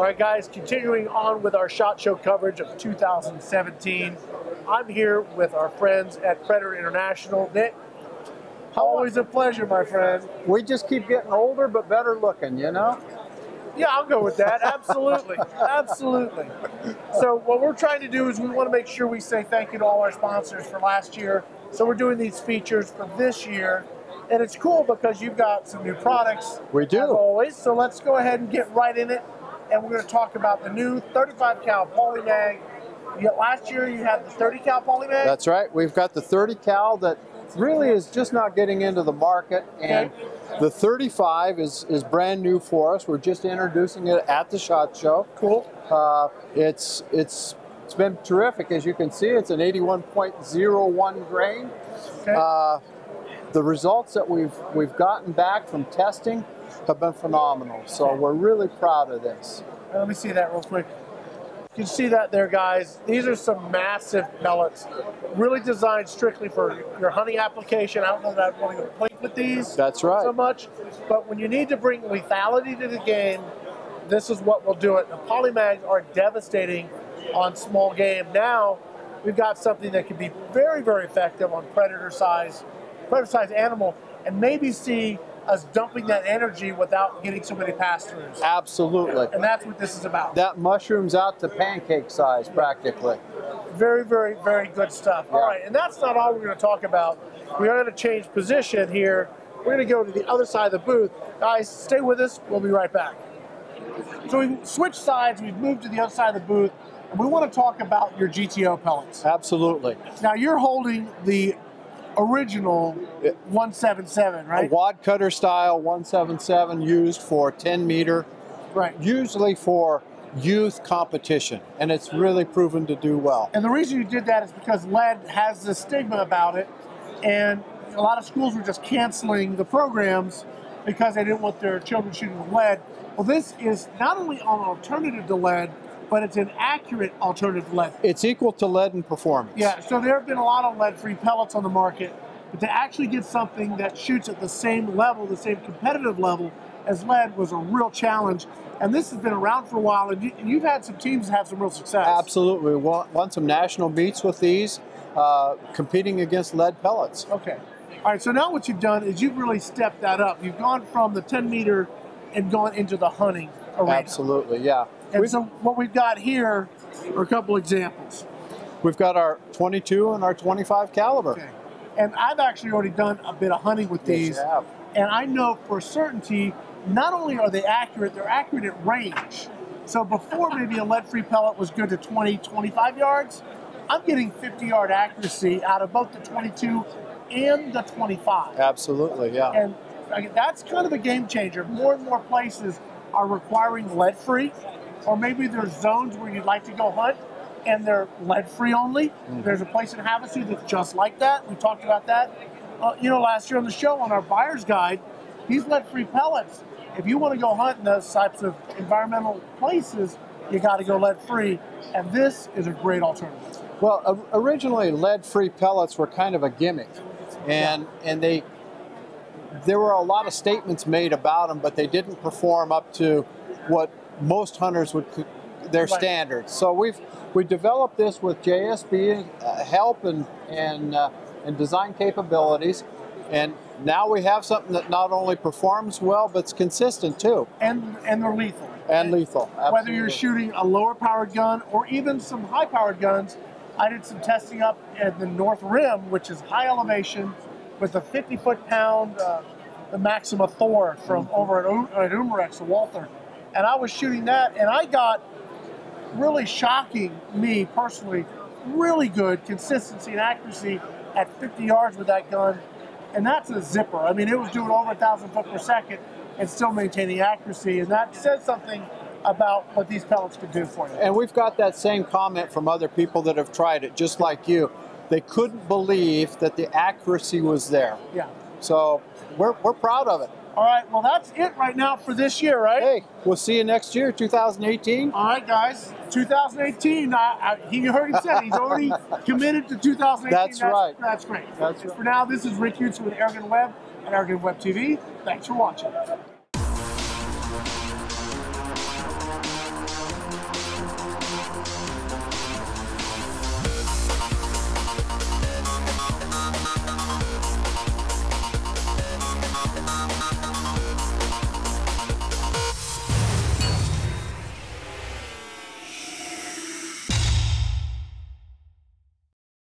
All right, guys, continuing on with our SHOT Show coverage of 2017. I'm here with our friends at Predator International. Nick, always a pleasure, my friend. We just keep getting older but better looking, you know? Yeah, I'll go with that. Absolutely. Absolutely. So, what we're trying to do is we want to make sure we say thank you to all our sponsors for last year. So, we're doing these features for this year. And it's cool because you've got some new products. We do. As always. So, let's go ahead and get right in it. And we're going to talk about the new 35 cal poly mag. You, last year, you had the 30 cal poly mag. That's right. We've got the 30 cal that really is just not getting into the market. And Okay. the 35 is, is brand new for us. We're just introducing it at the SHOT Show. cool. Uh, it's, it's, it's been terrific. As you can see, it's an 81.01 grain. Okay. Uh, the results that we've, we've gotten back from testing have been phenomenal. So we're really proud of this. Let me see that real quick. You can see that there, guys. These are some massive pellets, really designed strictly for your hunting application. I don't know that I want to play with these That's right. so much, but when you need to bring lethality to the game, this is what will do it. The polymags are devastating on small game. Now, we've got something that can be very, very effective on predator size, size animal, and maybe see us dumping that energy without getting so many pass-throughs. Absolutely. And that's what this is about. That mushrooms out to pancake size practically. Very, very, very good stuff. All Yeah. right, and that's not all we're going to talk about. We are going to change position here. We're going to go to the other side of the booth. Guys, stay with us. We'll be right back. So we've switched sides. We've moved to the other side of the booth, and we want to talk about your GTO pellets. Absolutely. Now you're holding the original 177, right? A wad cutter style 177 used for 10 meter, Right. usually for youth competition, and it's really proven to do well. And the reason you did that is because lead has this stigma about it, and a lot of schools were just canceling the programs because they didn't want their children shooting with lead. Well, this is not only an alternative to lead, but it's an accurate alternative to lead. It's equal to lead in performance. Yeah, so there have been a lot of lead-free pellets on the market, but to actually get something that shoots at the same level, the same competitive level as lead was a real challenge. And this has been around for a while, and you- you've had some teams have some real success. Absolutely. We won, won some national meets with these, uh, competing against lead pellets. Okay. All right. So now what you've done is you've really stepped that up. You've gone from the 10 meter and gone into the hunting arena. Absolutely, yeah. And so what we've got here are a couple examples. we've got our 22 and our 25 caliber. Okay. And I've actually already done a bit of hunting with Yes, you these, have. and I know for certainty not only are they accurate, they're accurate at range. So before maybe a lead-free pellet was good to 20, 25 yards, I'm getting 50 yard accuracy out of both the 22 and the 25. Absolutely, yeah. And that's kind of a game changer. More and more places are requiring lead free, or maybe there's zones where you'd like to go hunt and they're lead free only. There's a place in Havasu that's just like that. We talked about that. Uh, you know, last year on the show on our buyer's guide, these lead free pellets. If you want to go hunt in those types of environmental places, you got to go lead free. And this is a great alternative. Well, originally lead-free pellets were kind of a gimmick, and and they there were a lot of statements made about them, but they didn't perform up to what most hunters would their Right. standards. So we've we developed this with JSB uh, help and and uh, and design capabilities, and now we have something that not only performs well but it's consistent too And and they're lethal. and lethal. whether you're shooting a lower powered gun or even some high powered guns. I did some testing up at the North Rim, which is high elevation, with a 50 foot pound, uh, the Maxima Thor from over at, at Umarex, the Walther. And I was shooting that, and I got really shocking, me personally, really good consistency and accuracy at 50 yards with that gun. And that's a zipper. I mean, it was doing over a thousand foot per second and still maintaining accuracy. And that says something about what these pellets could do for you. And we've got that same comment from other people that have tried it, just like you. They couldn't believe that the accuracy was there. Yeah. So we're, we're proud of it. All right. Well, that's it right now for this year, right? Hey, we'll see you next year, 2018. All right, guys. 2018. I, I, he heard him say he's already committed to 2018. That's right. That's great. That's right. For now, this is Rick Eutsler with Airgun Web and Airgun Web TV. Thanks for watching.